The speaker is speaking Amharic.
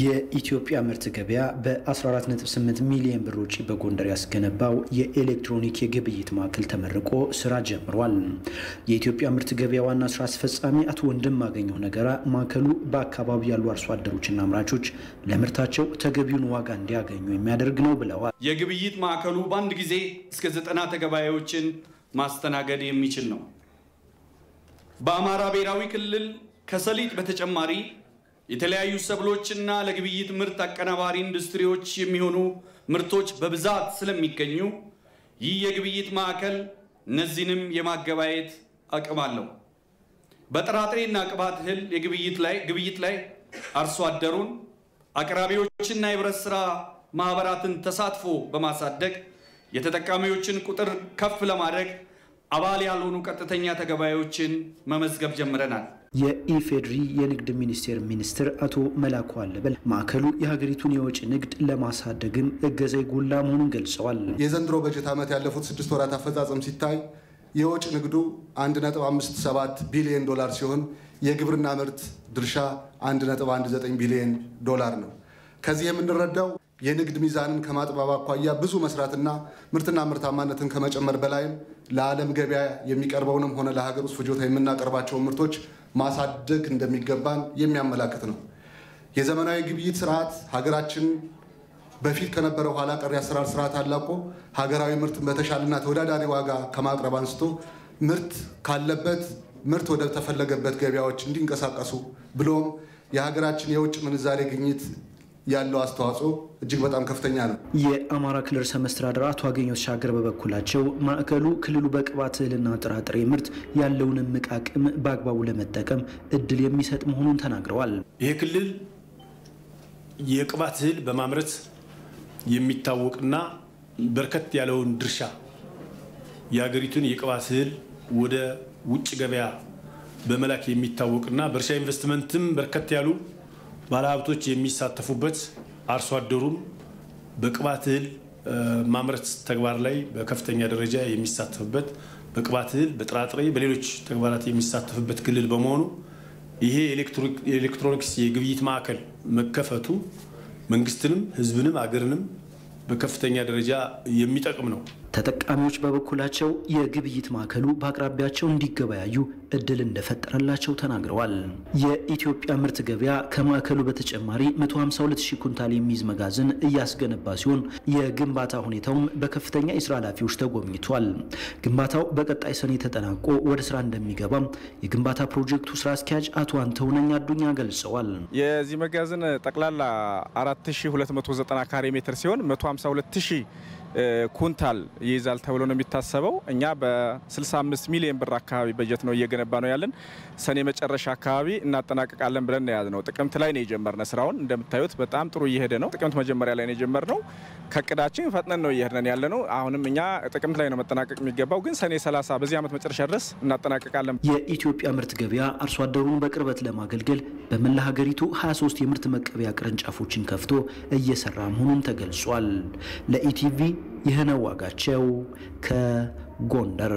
የኢትዮጵያ ምርት ገበያ በ14.8 ሚሊዮን ብር ውጪ በጎንደር ያስገነባው የኤሌክትሮኒክ የግብይት ማዕከል ተመርቆ ስራ ጀምሯል። የኢትዮጵያ ምርት ገበያ ዋና ስራ አስፈጻሚ አቶ ወንድም አገኘሁ ነገራ ማዕከሉ በአካባቢው ያሉ አርሶ አደሮችና አምራቾች ለምርታቸው ተገቢውን ዋጋ እንዲያገኙ የሚያደርግ ነው ብለዋል። የግብይት ማዕከሉ በአንድ ጊዜ እስከ ዘጠና ተገባያዎችን ማስተናገድ የሚችል ነው። በአማራ ብሔራዊ ክልል ከሰሊጥ በተጨማሪ የተለያዩ ሰብሎችና ለግብይት ምርት አቀናባሪ ኢንዱስትሪዎች የሚሆኑ ምርቶች በብዛት ስለሚገኙ ይህ የግብይት ማዕከል እነዚህንም የማገባየት አቅም አለው። በጥራጥሬና ቅባት እህል የግብይት ላይ ግብይት ላይ አርሶ አደሩን አቅራቢዎችና የህብረት ስራ ማህበራትን ተሳትፎ በማሳደግ የተጠቃሚዎችን ቁጥር ከፍ ለማድረግ አባል ያልሆኑ ቀጥተኛ ተገባዮችን መመዝገብ ጀምረናል። የኢፌድሪ የንግድ ሚኒስቴር ሚኒስትር አቶ መላኩ አለበል ማዕከሉ የሀገሪቱን የወጪ ንግድ ለማሳደግም እገዛ የጎላ መሆኑን ገልጸዋል። የዘንድሮ በጀት ዓመት ያለፉት ስድስት ወራት አፈጻጸም ሲታይ የወጪ ንግዱ 1.57 ቢሊዮን ዶላር ሲሆን የግብርና ምርት ድርሻ 1.19 ቢሊዮን ዶላር ነው። ከዚህ የምንረዳው የንግድ ሚዛንን ከማጥባብ አኳያ ብዙ መስራትና ምርትና ምርታማነትን ከመጨመር በላይም ለዓለም ገበያ የሚቀርበውንም ሆነ ለሀገር ውስጥ ፍጆታ የምናቀርባቸውን ምርቶች ማሳደግ እንደሚገባን የሚያመላክት ነው። የዘመናዊ ግብይት ስርዓት ሀገራችን በፊት ከነበረው ኋላ ቀር የአሰራር ስርዓት አላቆ ሀገራዊ ምርትን በተሻለና ተወዳዳሪ ዋጋ ከማቅረብ አንስቶ ምርት ካለበት ምርት ወደ ተፈለገበት ገበያዎች እንዲንቀሳቀሱ ብሎም የሀገራችን የውጭ ምንዛሬ ግኝት ያለው አስተዋጽኦ እጅግ በጣም ከፍተኛ ነው። የአማራ ክልል ርዕሰ መስተዳድር አቶ አገኘሁ ተሻገር በበኩላቸው ማዕከሉ ክልሉ በቅባት እህልና ጥራጥሬ ምርት ያለውን እምቅ አቅም በአግባቡ ለመጠቀም እድል የሚሰጥ መሆኑን ተናግረዋል። ይህ ክልል የቅባት እህል በማምረት የሚታወቅና በርከት ያለውን ድርሻ የሀገሪቱን የቅባት እህል ወደ ውጭ ገበያ በመላክ የሚታወቅና በእርሻ ኢንቨስትመንትም በርከት ያሉ ባለሀብቶች የሚሳተፉበት አርሶ አደሩም በቅባት እህል ማምረት ተግባር ላይ በከፍተኛ ደረጃ የሚሳተፍበት በቅባት እህል፣ በጥራጥሬ፣ በሌሎች ተግባራት የሚሳተፍበት ክልል በመሆኑ ይሄ የኤሌክትሮኒክስ የግብይት ማዕከል መከፈቱ መንግስትንም ሕዝብንም አገርንም በከፍተኛ ደረጃ የሚጠቅም ነው። ተጠቃሚዎች በበኩላቸው የግብይት ማዕከሉ በአቅራቢያቸው እንዲገበያዩ እድል እንደፈጠረላቸው ተናግረዋል። የኢትዮጵያ ምርት ገበያ ከማዕከሉ በተጨማሪ 152 ሺህ ኩንታል የሚይዝ መጋዘን እያስገነባ ሲሆን የግንባታ ሁኔታውም በከፍተኛ የስራ ኃላፊዎች ተጎብኝቷል። ግንባታው በቀጣይ ሰኔ ተጠናቆ ወደ ስራ እንደሚገባም የግንባታ ፕሮጀክቱ ስራ አስኪያጅ አቶ አንተውነኝ አዱኛ ገልጸዋል። የዚህ መጋዘን ጠቅላላ 4290 ካሬ ሜትር ሲሆን 152 ሺህ ኩንታል ይይዛል ተብሎ ነው የሚታሰበው። እኛ በ65 ሚሊዮን ብር አካባቢ በጀት ነው እየገነባ ነው ያለን። ሰኔ መጨረሻ አካባቢ እናጠናቀቃለን ብለን ነው የያዝነው። ጥቅምት ላይ ነው የጀመርነ ስራውን። እንደምታዩት በጣም ጥሩ እየሄደ ነው። ጥቅምት መጀመሪያ ላይ ነው የጀመርነው። ከእቅዳችን ፈጥነን ነው እየሄድነን ያለ ነው። አሁንም እኛ ጥቅምት ላይ ነው መጠናቀቅ የሚገባው፣ ግን ሰኔ 30 በዚህ ዓመት መጨረሻ ድረስ እናጠናቀቃለን። የኢትዮጵያ ምርት ገበያ አርሶ አደሩን በቅርበት ለማገልገል በመላ ሀገሪቱ 23 የምርት መቀበያ ቅርንጫፎችን ከፍቶ እየሰራ መሆኑን ተገልጿል። ለኢቲቪ ይህነው ዋጋቸው ከጎንደር